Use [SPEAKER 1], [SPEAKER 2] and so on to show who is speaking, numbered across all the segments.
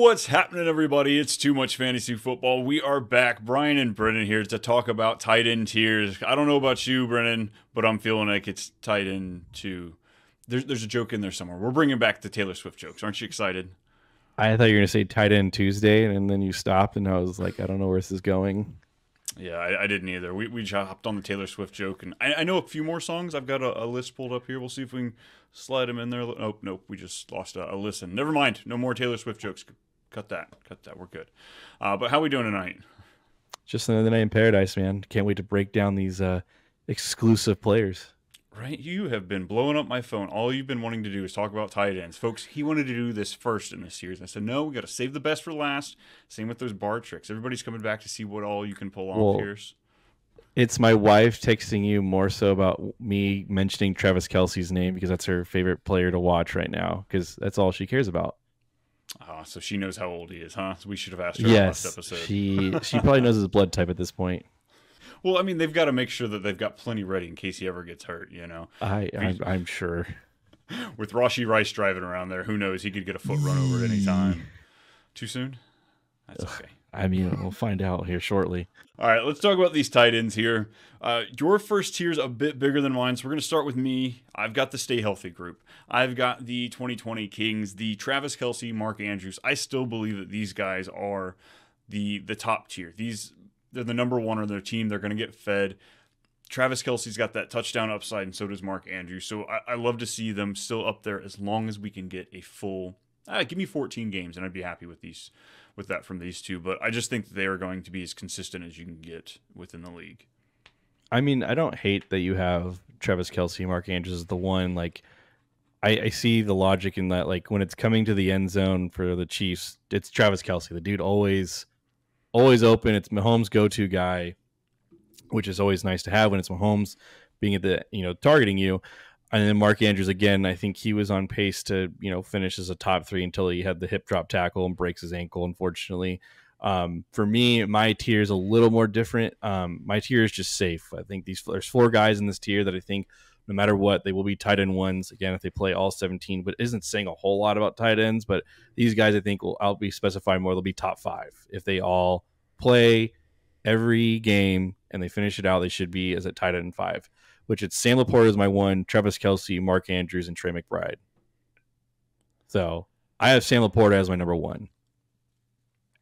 [SPEAKER 1] What's happening, everybody? It's Too Much Fantasy Football. We are back. Brian and Brennan here to talk about tight end tiers. I don't know about you, Brennan, but I'm feeling like it's tight end to. There's, there's a joke in there somewhere. We're bringing back the Taylor Swift jokes. Aren't you excited?
[SPEAKER 2] I thought you were going to say tight end Tuesday, and then you stopped, and I was like, I don't know where this is going.
[SPEAKER 1] Yeah, I, I didn't either. We, we hopped on the Taylor Swift joke, and I, I know a few more songs. I've got a, a, list pulled up here. We'll see if we can slide them in there. Nope, nope. We just lost a, a listen. Never mind. No more Taylor Swift jokes. Cut that. Cut that. We're good. Uh, but how we doing tonight?
[SPEAKER 2] Just another night in paradise, man. Can't wait to break down these uh, exclusive players.
[SPEAKER 1] Right, you have been blowing up my phone. All you've been wanting to do is talk about tight ends, folks. He wanted to do this first in this series. I said, no, we got to save the best for last. Same with those bar tricks. Everybody's coming back to see what all you can pull off well, here.
[SPEAKER 2] It's my wife texting you more so about me mentioning Travis Kelce's name because that's her favorite player to watch right now because that's all she cares about.
[SPEAKER 1] Oh, so she knows how old he is, huh? So we should have asked her
[SPEAKER 2] yes,
[SPEAKER 1] last episode.
[SPEAKER 2] She she probably knows his blood type at this point.
[SPEAKER 1] Well, I mean, they've got to make sure that they've got plenty ready in case he ever gets hurt. You know,
[SPEAKER 2] I I'm, I'm sure.
[SPEAKER 1] With Rashee Rice driving around there, who knows? He could get a foot run over at any time. Too soon? That's okay.
[SPEAKER 2] I mean, we'll find out here shortly.
[SPEAKER 1] All right, let's talk about these tight ends here. Uh, your first tier is a bit bigger than mine, so we're going to start with me. I've got the Stay Healthy group. I've got the 2020 Kings, the Travis Kelce, Mark Andrews. I still believe that these guys are the the top tier. These they're the number one on their team. They're going to get fed. Travis Kelce's got that touchdown upside, and so does Mark Andrews. So I, I love to see them still up there as long as we can get a full. Uh, give me 14 games, and I'd be happy with these with that from these two. But I just think they are going to be as consistent as you can get within the league.
[SPEAKER 2] I mean, I don't hate that you have Travis Kelce, Mark Andrews is the one. Like, I, I, see the logic in that. Like, when it's coming to the end zone for the Chiefs, it's Travis Kelce. The dude always, always open. It's Mahomes' go-to guy, which is always nice to have when it's Mahomes being at the you know targeting you. And then Mark Andrews again, I think he was on pace to you know finish as a top three until he had the hip drop tackle and breaks his ankle. Unfortunately, um, for me, my tier is a little more different. Um, my tier is just safe. I think these there's four guys in this tier that I think no matter what they will be tight end ones again if they play all 17. But isn't saying a whole lot about tight ends. But these guys I think will I'll be specifying more. They'll be top five if they all play every game and they finish it out. They should be as a tight end five which it's Sam LaPorta is my one, Travis Kelce, Mark Andrews, and Trey McBride. So I have Sam LaPorta as my number one.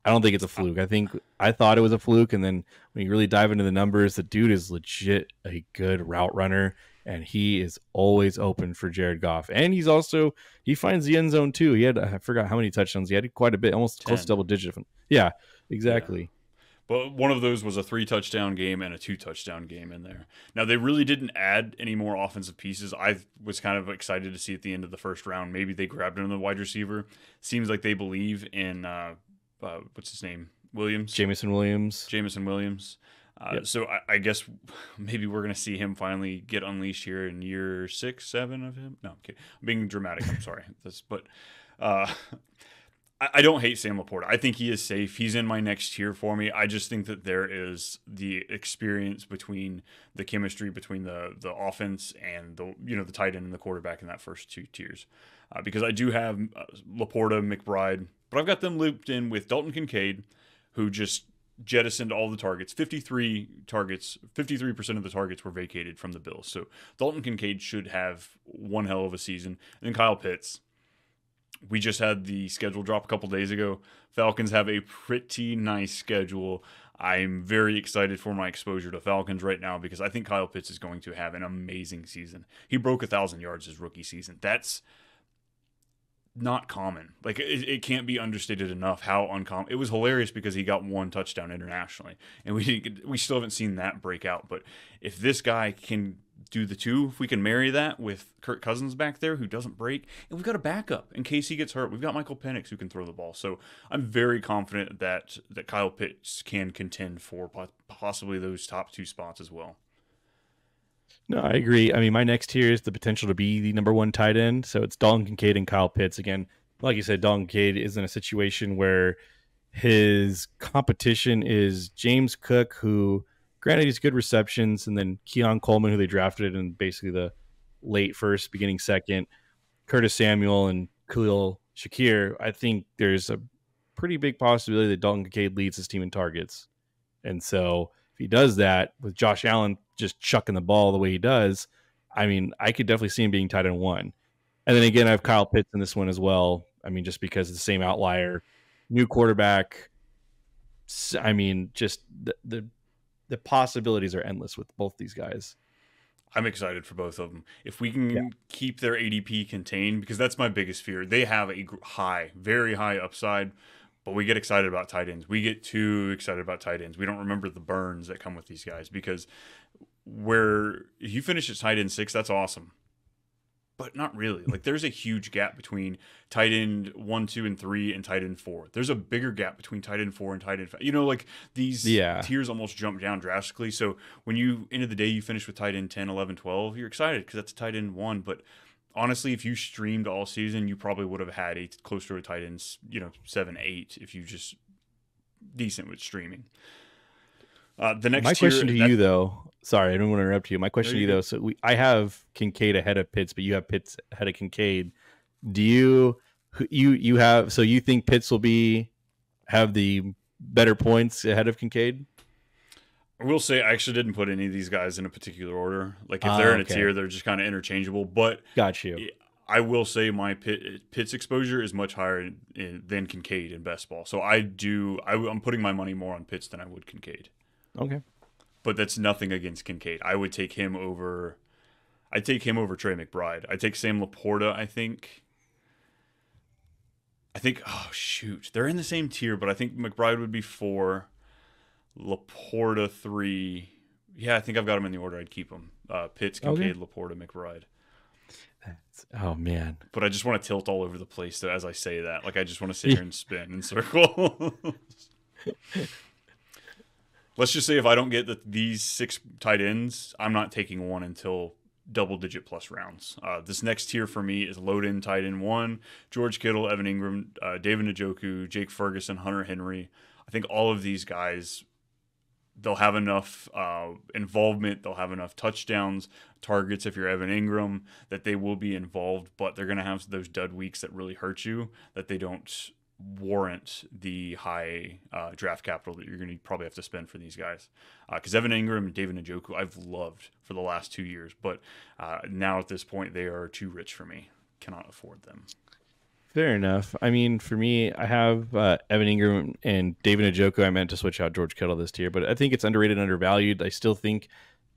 [SPEAKER 2] I don't think it's a fluke. I think I thought it was a fluke, and then when you really dive into the numbers, the dude is legit a good route runner, and he is always open for Jared Goff. And he's also he finds the end zone too. He had I forgot how many touchdowns he had, quite a bit, almost 10. close to double digit. Yeah, exactly. Yeah.
[SPEAKER 1] But one of those was a three touchdown game and a two touchdown game in there. Now they really didn't add any more offensive pieces. I was kind of excited to see at the end of the first round. Maybe they grabbed another wide receiver. Seems like they believe in uh, uh, what's his name Williams,
[SPEAKER 2] Jameson Williams,
[SPEAKER 1] Jameson Williams. Uh, yep. So I, I, guess maybe we're gonna see him finally get unleashed here in year six, seven of him. No, I'm, I'm being dramatic. I'm sorry, this, but uh, I don't hate Sam LaPorta. I think he is safe. He's in my next tier for me. I just think that there is the experience between the chemistry between the the offense and the you know the tight end and the quarterback in that first two tiers. Uh, because I do have uh, LaPorta, McBride, but I've got them looped in with Dalton Kincaid, who just jettisoned all the targets. 53 targets, 53% of the targets were vacated from the Bills. So Dalton Kincaid should have one hell of a season. And then Kyle Pitts we just had the schedule drop a couple days ago. Falcons have a pretty nice schedule. I'm very excited for my exposure to Falcons right now because I think Kyle Pitts is going to have an amazing season. He broke a thousand yards his rookie season. That's not common. Like it, it, can't be understated enough how uncommon. It was hilarious because he got one touchdown internationally, and we we still haven't seen that break out. But if this guy can do the two, if we can marry that with Kirk Cousins back there who doesn't break, and we've got a backup in case he gets hurt. We've got Michael Penix who can throw the ball. So I'm very confident that that Kyle Pitts can contend for possibly those top two spots as well.
[SPEAKER 2] No, I agree. I mean, my next tier is the potential to be the number one tight end. So it's Dalton Kincaid and Kyle Pitts. Again, like you said, Dalton Kincaid is in a situation where his competition is James Cook, who granted he's good receptions, and then Keon Coleman, who they drafted in basically the late first, beginning second, Curtis Samuel and Khalil Shakir. I think there's a pretty big possibility that Dalton Kincaid leads his team in targets. And so if he does that with Josh Allen just chucking the ball the way he does, I mean, I could definitely see him being tight end one. And then again, I have Kyle Pitts in this one as well. I mean, just because the same outlier, new quarterback. I mean, just the the, the possibilities are endless with both these guys.
[SPEAKER 1] I'm excited for both of them. If we can yeah. keep their ADP contained, because that's my biggest fear. They have a high, very high upside, but we get excited about tight ends. We get too excited about tight ends. We don't remember the burns that come with these guys because where if you finish at tight end six, that's awesome but not really. Like there's a huge gap between tight end one, two, and three and tight end four. There's a bigger gap between tight end four and tight end five. You know, like these yeah. tiers almost jump down drastically. So when you end of the day you finish with tight end 10, 11, 12, you're excited because that's tight end one. But honestly, if you streamed all season, you probably would have had a closer to a tight ends, you know, seven, eight if you just decent with streaming. Uh, the next
[SPEAKER 2] my question to you though sorry i didn't want to interrupt you my question to you, though so we, i have kincaid ahead of pitts but you have pitts ahead of kincaid do you you you have so you think pitts will be have the better points ahead of kincaid
[SPEAKER 1] I will say I actually didn't put any of these guys in a particular order. Like if they're in a ah, tier, they're just kind of interchangeable. But
[SPEAKER 2] got you.
[SPEAKER 1] I will say my pit, Pitts exposure is much higher in, than Kincaid in best ball. So I do. I, am putting my money more on Pitts than I would Kincaid.
[SPEAKER 2] Okay.
[SPEAKER 1] But that's nothing against Kincaid. I would take him over. I'd take him over Trey McBride. I'd take Sam LaPorta, I think. I think, oh, shoot. They're in the same tier, but I think McBride would be four, LaPorta three. Yeah, I think I've got them in the order I'd keep them. Uh, Pitts, Kincaid, okay. LaPorta, McBride.
[SPEAKER 2] That's, oh, man.
[SPEAKER 1] But I just want to tilt all over the place though as I say that. Like, I just want to sit here and spin in circles. let's just say if I don't get the, these six tight ends, I'm not taking one until double digit plus rounds. Uh, this next tier for me is load in tight end one, George Kittle, Evan Engram, uh, David Njoku, Jake Ferguson, Hunter Henry. I think all of these guys, they'll have enough uh, involvement, they'll have enough touchdowns, targets if you're Evan Engram, that they will be involved, but they're going to have those dud weeks that really hurt you, that they don't warrant the high uh, draft capital that you're going to probably have to spend for these guys. Because uh, Evan Engram and David Njoku, I've loved for the last two years, but uh, now at this point, they are too rich for me. Cannot afford them.
[SPEAKER 2] Fair enough. I mean, for me, I have uh, Evan Engram and David Njoku. I meant to switch out George Kittle this year, but I think it's underrated, undervalued. I still think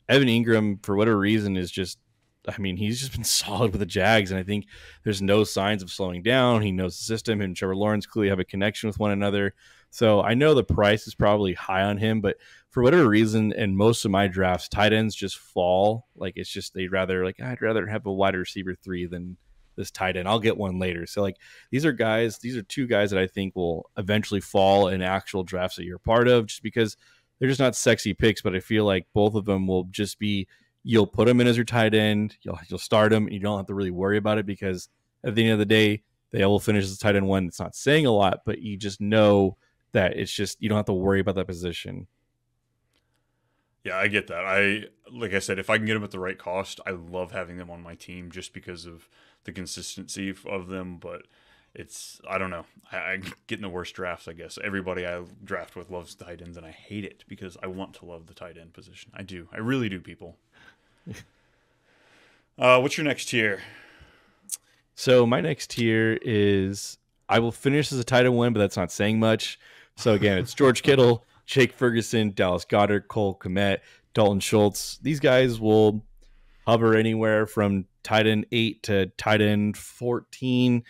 [SPEAKER 2] Evan Engram, for whatever reason, is just I mean, he's just been solid with the Jags, and I think there's no signs of slowing down. He knows the system. And Trevor Lawrence clearly have a connection with one another. So I know the price is probably high on him, but for whatever reason, in most of my drafts, tight ends just fall. Like it's just they'd rather like I'd rather have a wide receiver three than this tight end. I'll get one later. So like these are guys, these are two guys that I think will eventually fall in actual drafts that you're part of, just because they're just not sexy picks. But I feel like both of them will just be you'll put him in as your tight end. You'll you'll start him. And you don't have to really worry about it because at the end of the day, they will finish as tight end one. It's not saying a lot, but you just know that it's just you don't have to worry about that position.
[SPEAKER 1] Yeah, I get that. I like I said, if I can get them at the right cost, I love having them on my team just because of the consistency of them. But it's I don't know. I, I get in the worst drafts. I guess everybody I draft with loves tight ends, and I hate it because I want to love the tight end position. I do. I really do, people. uh, what's your next tier?
[SPEAKER 2] So my next tier is I will finish as a tight end one, but that's not saying much. So again, it's George Kittle, Jake Ferguson, Dallas Goedert, Cole Kmet, Dalton Schultz. These guys will hover anywhere from tight end eight to tight end fourteen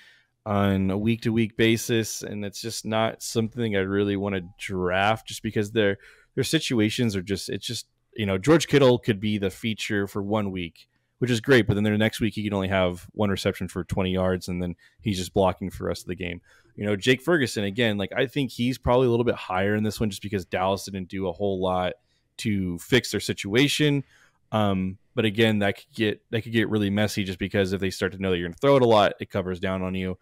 [SPEAKER 2] on a week to week basis, and it's just not something I really want to draft, just because their their situations are just it's just you know, George Kittle could be the feature for one week, which is great, but then the next week he can only have one reception for 20 yards and then he's just blocking for the rest of the game. You know, Jake Ferguson, again, like I think he's probably a little bit higher in this one just because Dallas didn't do a whole lot to fix their situation. Um, but again, that could get that could get really messy just because if they start to know that you're going to throw it a lot, it covers down on you.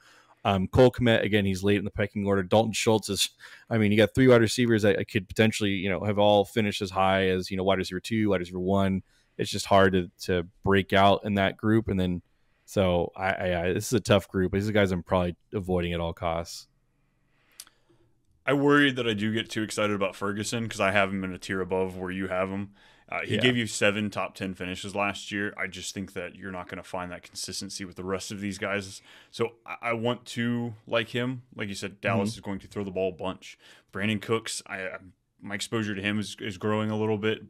[SPEAKER 2] Um, Cole Kmet, again, he's late in the pecking order. Dalton Schultz is, I mean, you got three wide receivers that could potentially, you know, have all finished as high as, you know, wide receiver two, wide receiver one. It's just hard to, to break out in that group. And then, so I, I, this is a tough group. These are guys I'm probably avoiding at all costs.
[SPEAKER 1] I worry that I do get too excited about Ferguson because I have him in a tier above where you have him. Uh, he
[SPEAKER 2] Yeah.
[SPEAKER 1] gave you seven top 10 finishes last year. I just think that you're not going to find that consistency with the rest of these guys. So I, I want to like him. Like you said, Dallas is going to throw the ball a bunch. Brandin Cooks, I, my exposure to him is, is growing a little bit,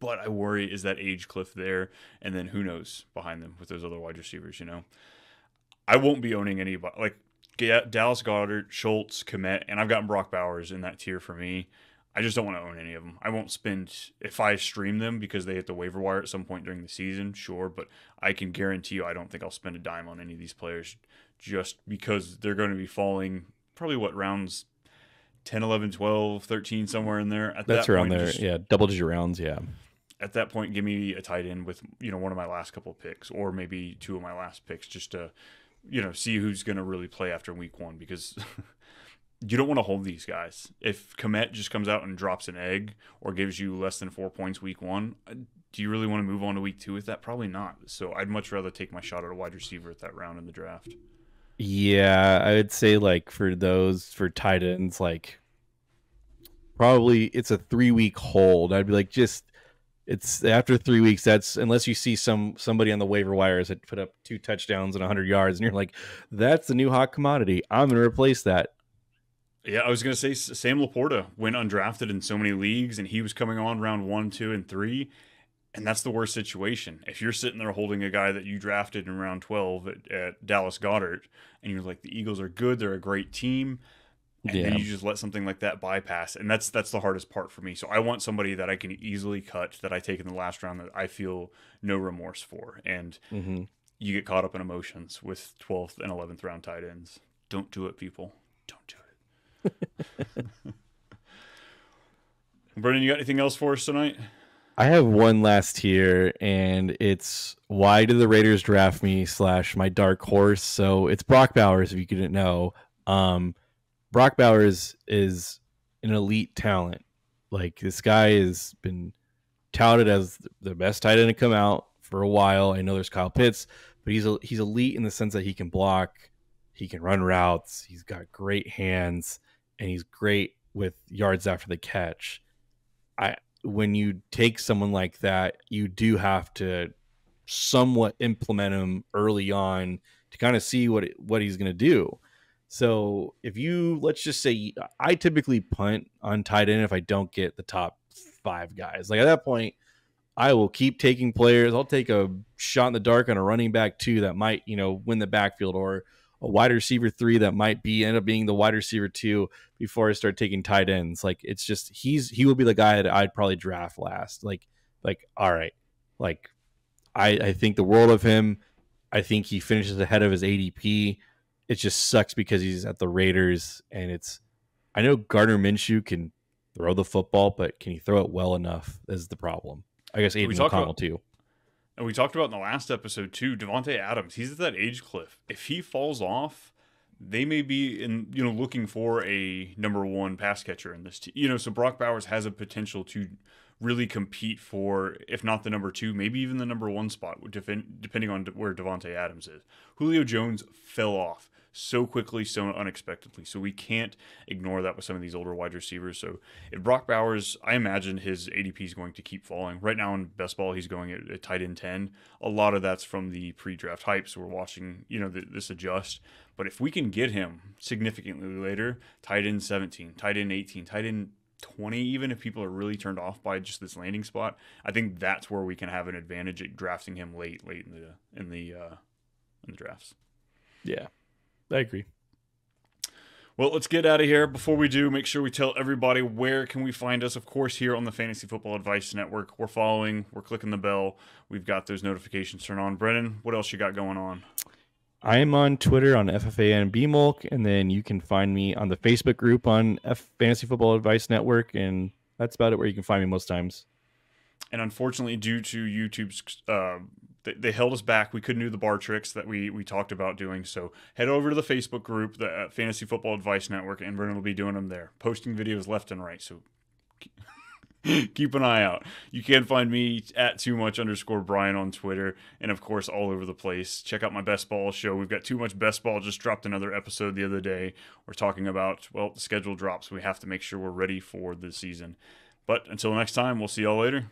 [SPEAKER 1] but I worry is that age cliff there. And then who knows behind them with those other wide receivers, you know? I won't be owning anybody. Like Dallas Goedert, Schultz, Kmet, and I've gotten Brock Bowers in that tier for me. I just don't want to own any of them. I won't spend if I stream them because they hit the waiver wire at some point during the season, sure, but I can guarantee you I don't think I'll spend a dime on any of these players just because they're going to be falling probably what rounds 10, 11, 12, 13 somewhere in there. At
[SPEAKER 2] That's
[SPEAKER 1] that
[SPEAKER 2] around
[SPEAKER 1] point,
[SPEAKER 2] there.
[SPEAKER 1] just-
[SPEAKER 2] yeah, double digit rounds. Yeah.
[SPEAKER 1] at that point, give me a tight end with you know one of my last couple of picks, or maybe two of my last picks, just to you know see who's going to really play after week one because you don't want to hold these guys. If Kmet just comes out and drops an egg or gives you less than four points week one, uh, do you really want to move on to week two with that? Probably not. So I'd much rather take my shot at a wide receiver at that round in the draft.
[SPEAKER 2] Yeah, I would say like for those for tight ends, like probably it's a three week hold. I'd be like, just it's after three weeks. That's unless you see some somebody on the waiver wires that put up two touchdowns and hundred yards, and you're like, that's the new hot commodity. I'm gonna replace that.
[SPEAKER 1] Yeah, I was gonna say Sam Laporta went undrafted in so many leagues, and he was coming on round one, two, and three, and that's the worst situation. If you're sitting there holding a guy that you drafted in round twelve at, at Dallas Goedert, and you're like, the Eagles are good, they're a great team, and then you just let something like that bypass, and that's that's the hardest part for me. So I want somebody that I can easily cut that I take in the last round that I feel no remorse for, and
[SPEAKER 2] Mm-hmm.
[SPEAKER 1] you get caught up in emotions with 12th and 11th round tight ends. Don't do it, people. Don't do it. Brendan, you got anything else for us tonight?
[SPEAKER 2] I have one last here, and it's why did the Raiders draft me slash my dark horse? So it's Brock Bowers, if you didn't know. Um, Brock Bowers is an elite talent. Like this guy has been touted as the best tight end to come out for a while. I know there's Kyle Pitts, but he's a, he's elite in the sense that he can block, he can run routes, he's got great hands, and he's great with yards after the catch. I when you take someone like that, you do have to somewhat implement him early on to kind of see what what he's going to do. So if you let's just say I typically punt on tight end if I don't get the top five guys. Like at that point, I will keep taking players. I'll take a shot in the dark on a running back too that might you know win the backfield or a wide receiver three that might be end up being the wide receiver two before I start taking tight ends. Like it's just he's he will be the guy that I'd probably draft last. Like like all right, like I I think the world of him. I think he finishes ahead of his ADP. It just sucks because he's at the Raiders, and it's. I know Gardner Minshew can throw the football, but can he throw it well enough? Is the problem. I guess Aiden
[SPEAKER 1] talk
[SPEAKER 2] McConnell
[SPEAKER 1] about-
[SPEAKER 2] too.
[SPEAKER 1] And we talked about in the last episode too, Davante Adams. He's at that age cliff. If he falls off, they may be in you know looking for a number one pass catcher in this team. You know, so Brock Bowers has a potential to really compete for, if not the number two, maybe even the number one spot, depending on where Davante Adams is. Julio Jones fell off so quickly, so unexpectedly. So we can't ignore that with some of these older wide receivers. So if Brock Bowers, I imagine his ADP is going to keep falling. Right now in best ball, he's going at, at tight end 10. A lot of that's from the pre-draft hype. So we're watching, you know, th- this adjust. But if we can get him significantly later, tight end 17, tight end 18, tight end 20, even if people are really turned off by just this landing spot, I think that's where we can have an advantage at drafting him late, late in the in the uh, in the drafts.
[SPEAKER 2] Yeah, I agree.
[SPEAKER 1] Well, let's get out of here. Before we do, make sure we tell everybody where can we find us. Of course, here on the Fantasy Football Advice Network, we're following, we're clicking the bell. We've got those notifications turned on. Brennan, what else you got going on?
[SPEAKER 2] I am on Twitter on FFAN BMulk, and then you can find me on the Facebook group on F Fantasy Football Advice Network, and that's about it. Where you can find me most times.
[SPEAKER 1] And unfortunately, due to YouTube's, uh, they, they held us back. We couldn't do the bar tricks that we we talked about doing. So head over to the Facebook group, the uh, Fantasy Football Advice Network, and Brennan will be doing them there, posting videos left and right. So keep an eye out. You can find me at too much underscore Brian on Twitter, and of course all over the place. Check out my best ball show. We've got too much best ball. Just dropped another episode the other day. We're talking about well, the schedule drops. We have to make sure we're ready for the season. But until next time, we'll see y'all later.